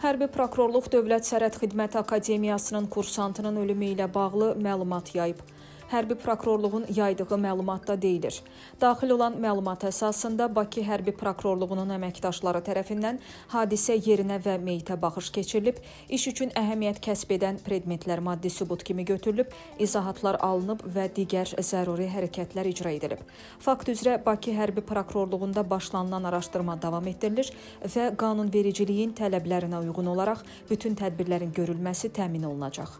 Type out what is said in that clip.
Hərbi prokurorluq Dövlət Sərhəd Xidməti Akademiyasının kursantının ölümü ilə bağlı məlumat yayıb. Hərbi prokurorluğun yaydığı məlumatda deyilir. Daxil olan məlumat əsasında Bakı Hərbi Prokurorluğunun əməkdaşları tərəfindən hadisə yerinə və meyitə baxış keçirilib, iş üçün əhəmiyyət kəsb edən predmetlər maddi sübut kimi götürülüb, izahatlar alınıb və digər zəruri hərəkətlər icra edilib. Fakt üzrə Bakı Hərbi Prokurorluğunda başlanılan araşdırma davam etdirilir və qanunvericiliyin tələblərinə uyğun olaraq bütün tədbirlərin görülməsi təmin olunacaq.